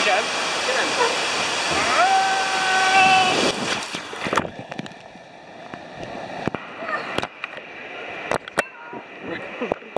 Again. Again.